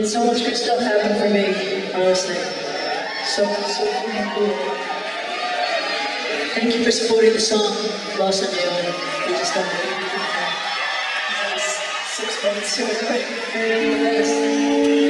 Mean, so much good stuff happened for me, honestly. So, so freaking cool. Thank you for supporting the song, on Your We just done. Six months quick.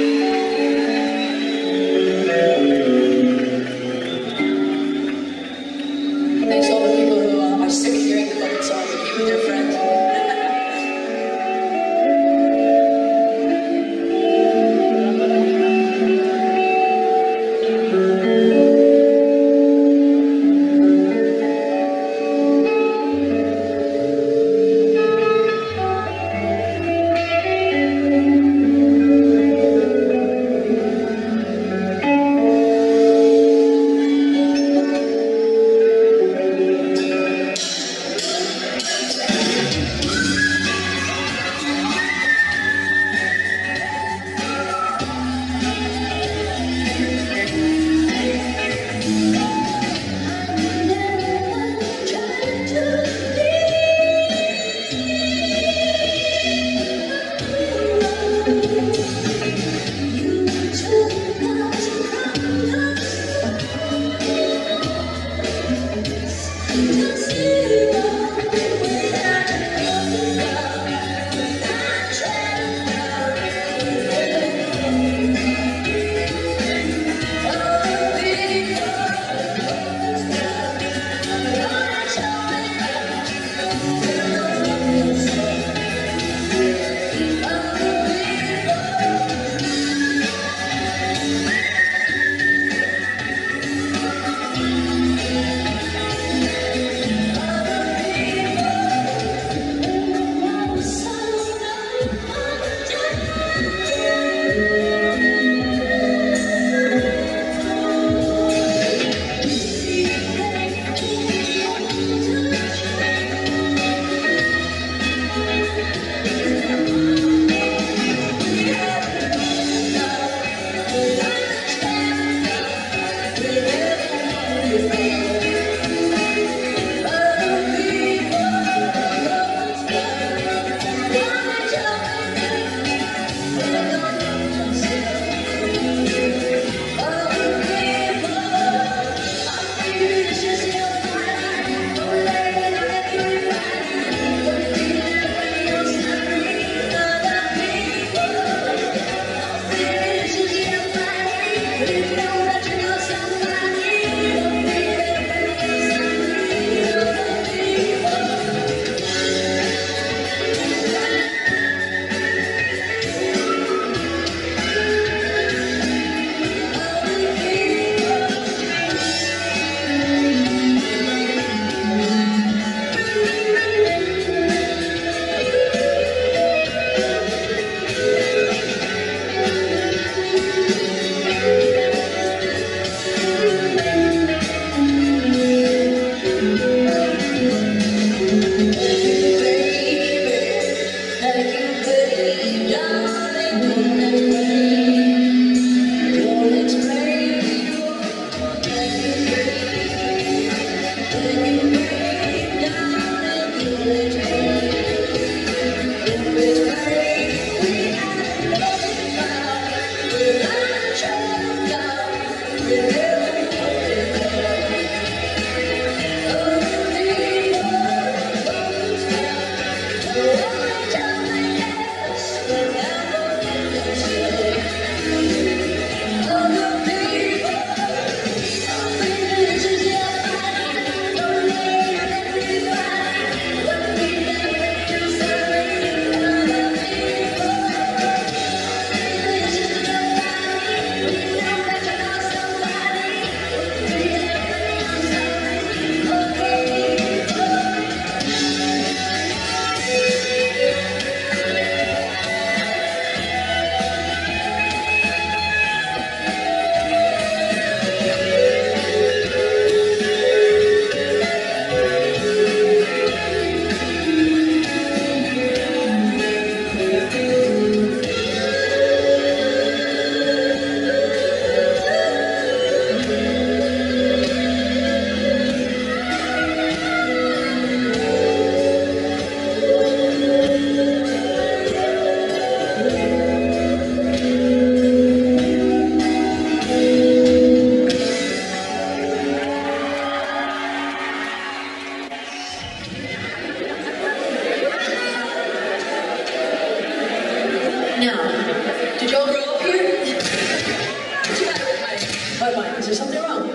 Is there something wrong?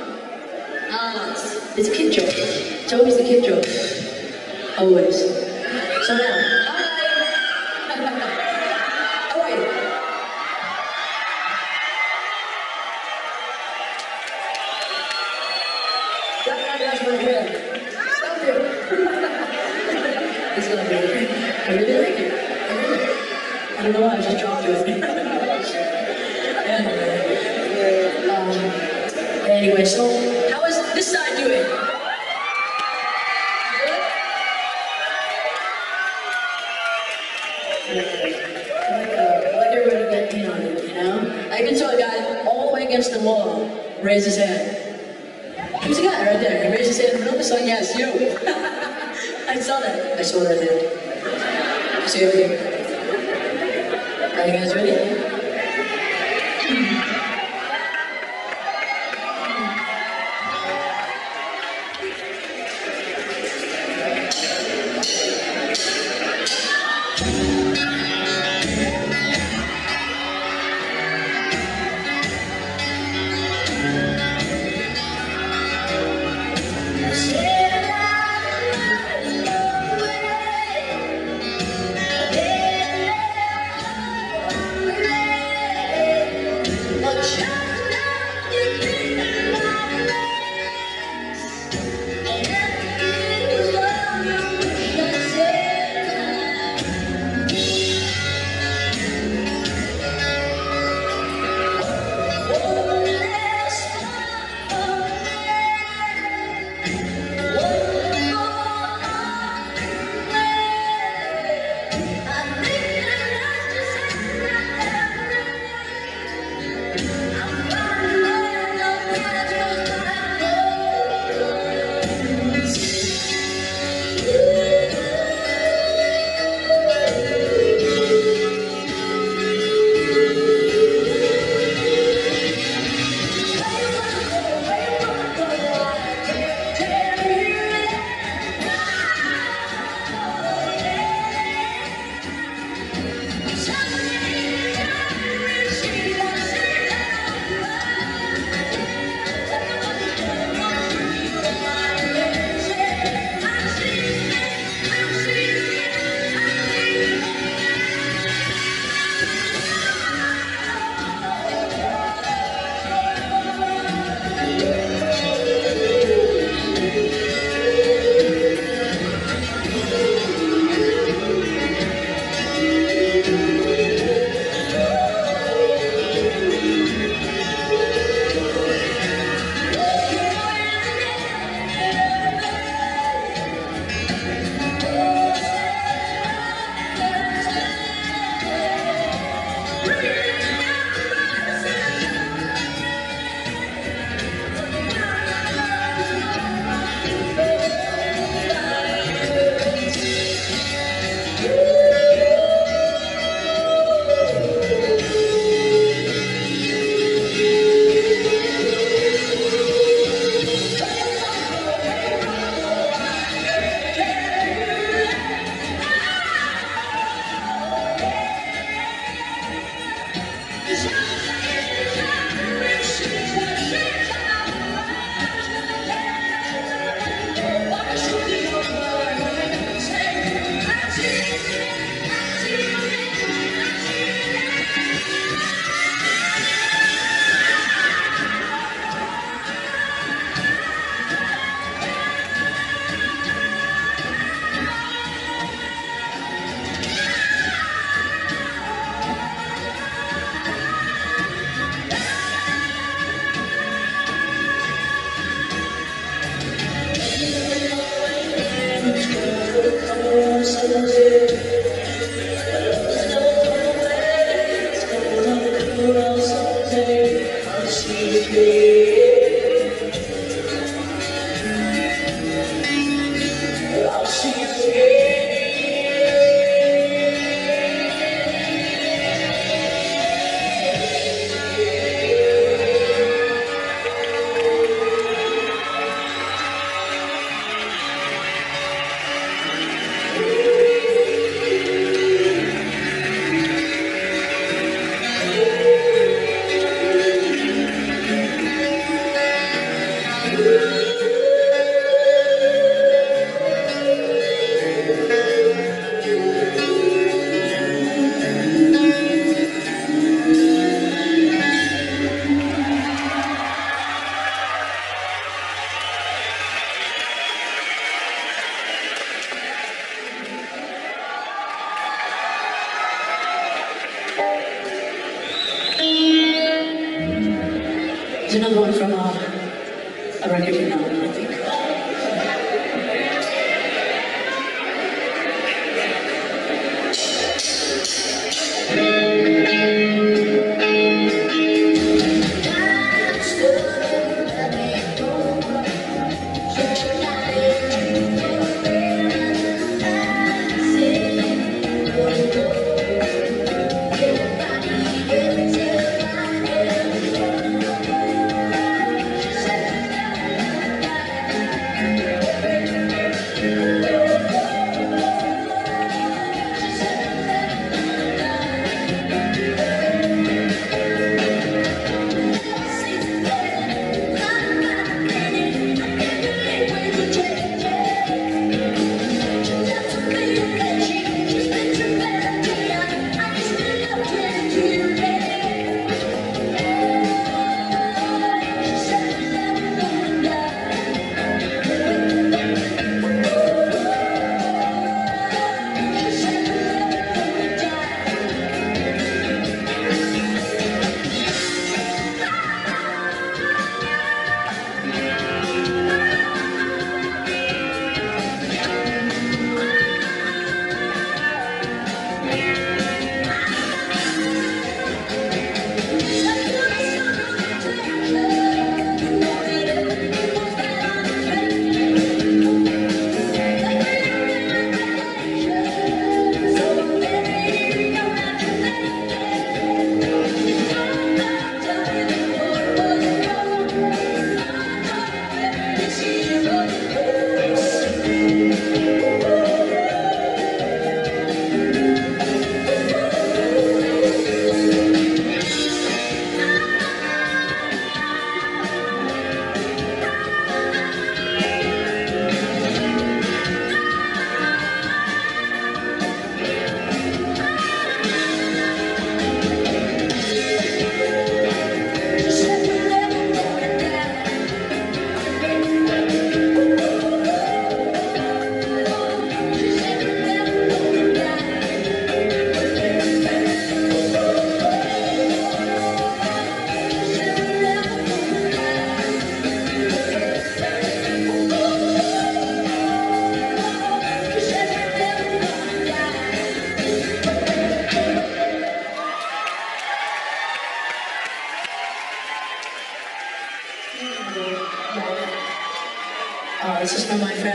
Ah, it's, it's kid joke. It's always the kid joke. Always. So now,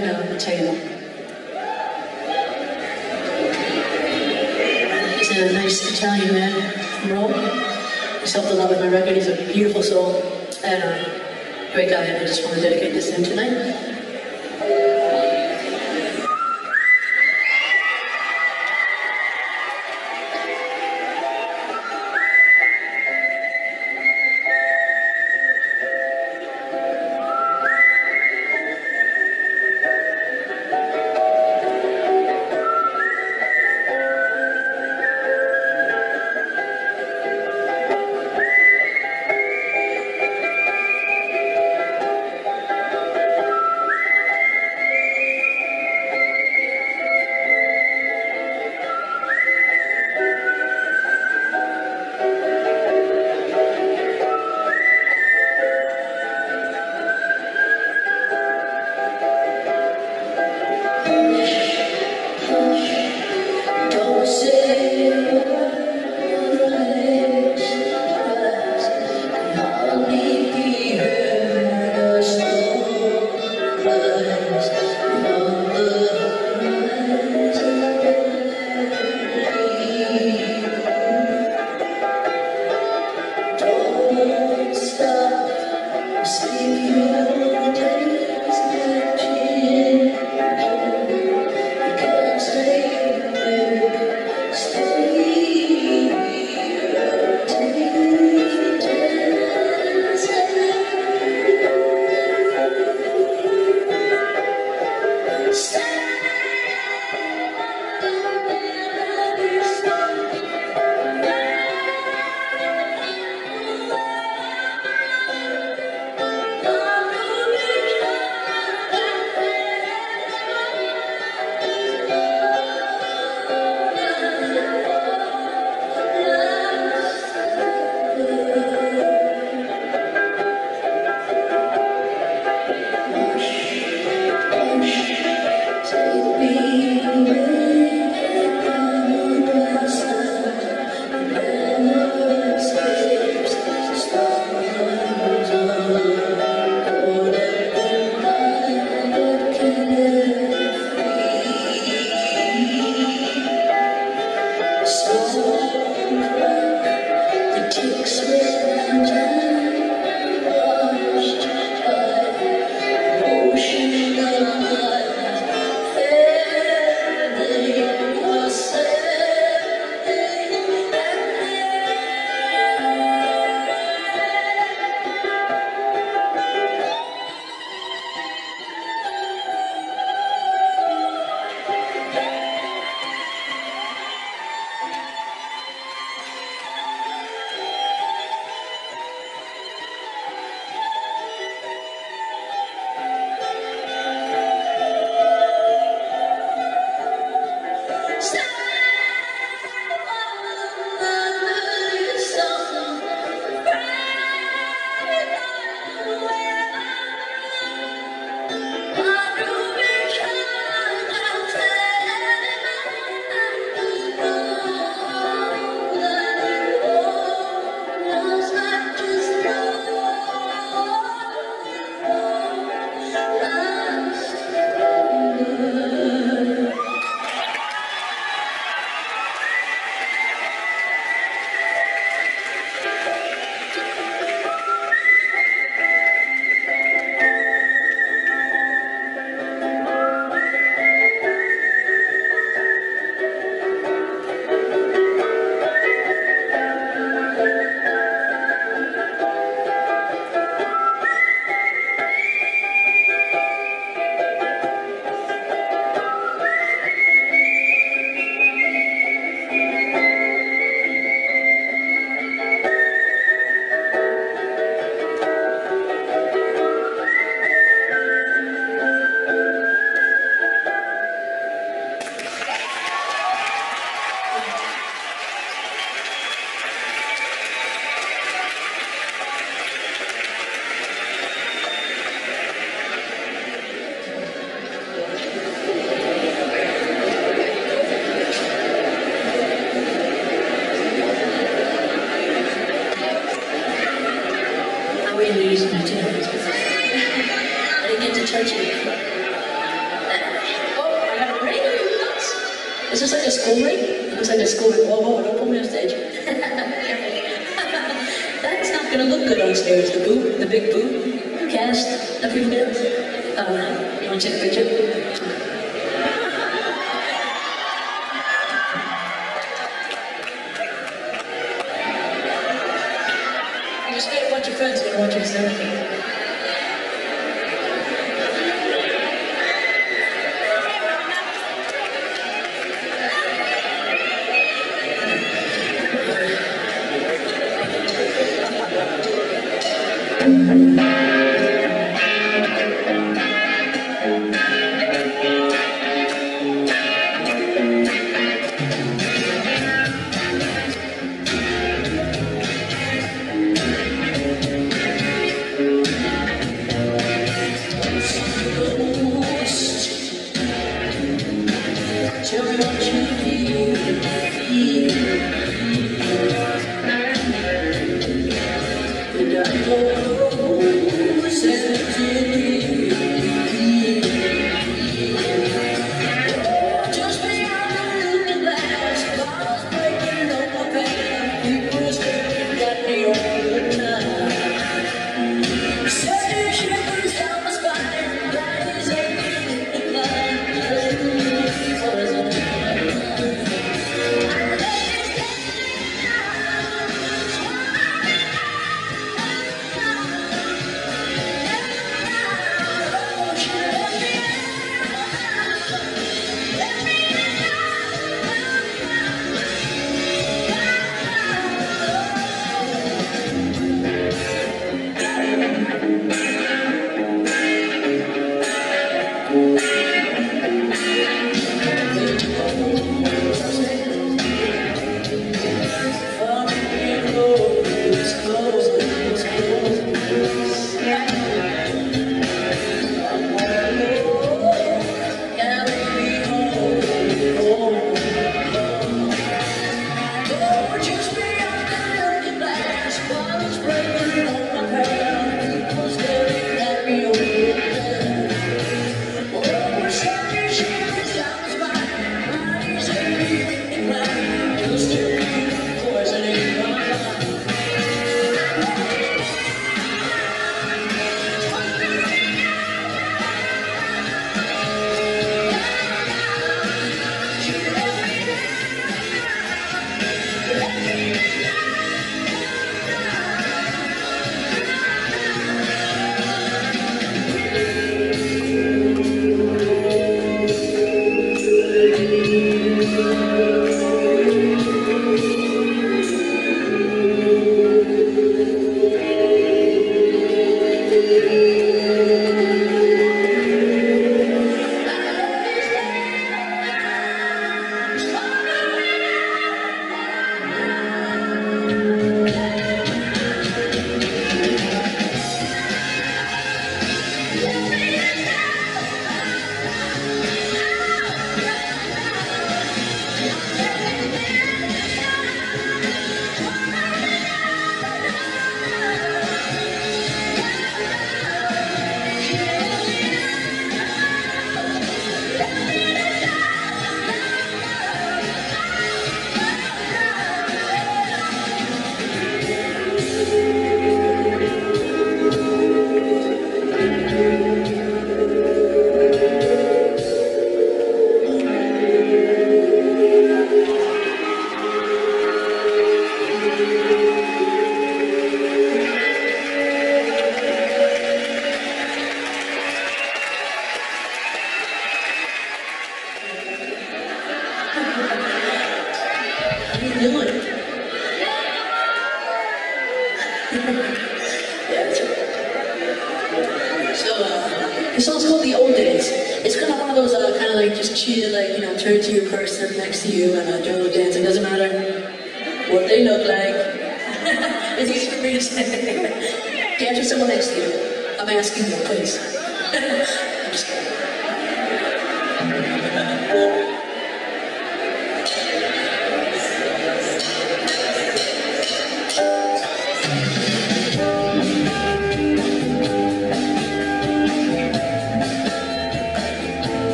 my friend uh, He's a nice Italian man from Rome. He's helped a lot with my record. He's a beautiful soul and a great guy. And I just want to dedicate this to him tonight.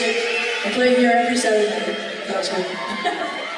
Yeah.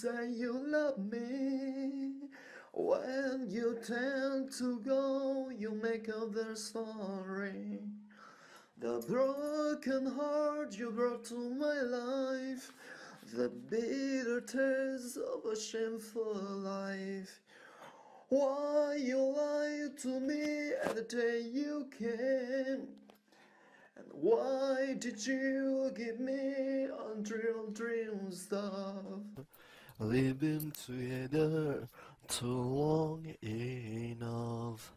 say you love me. When you tend to go, you make up their story. The broken heart you brought to my life, the bitter taste of a shameful life. Why you lied to me at the day you came? And why did you give me unreal dream stuff? We've been together too long enough.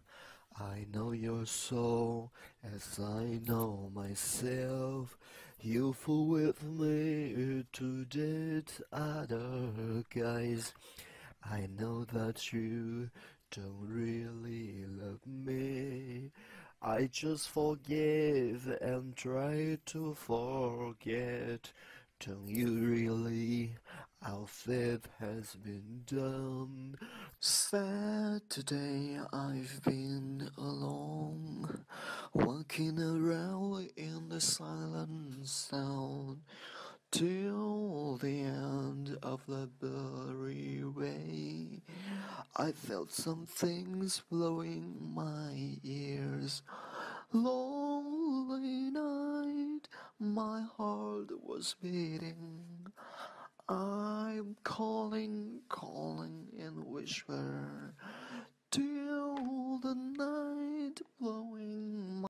I know your soul as I know myself. You fool with me to date other guys. I know that you don't really love me. I just forgive and try to forget. Don't you really? Our faith has been done. Saturday I've been alone, walking around in the silent sound till the end of the blurry way. I felt some things blowing my ears. Lonely night, my heart was beating. I'm calling, calling in whisper till the night blowing.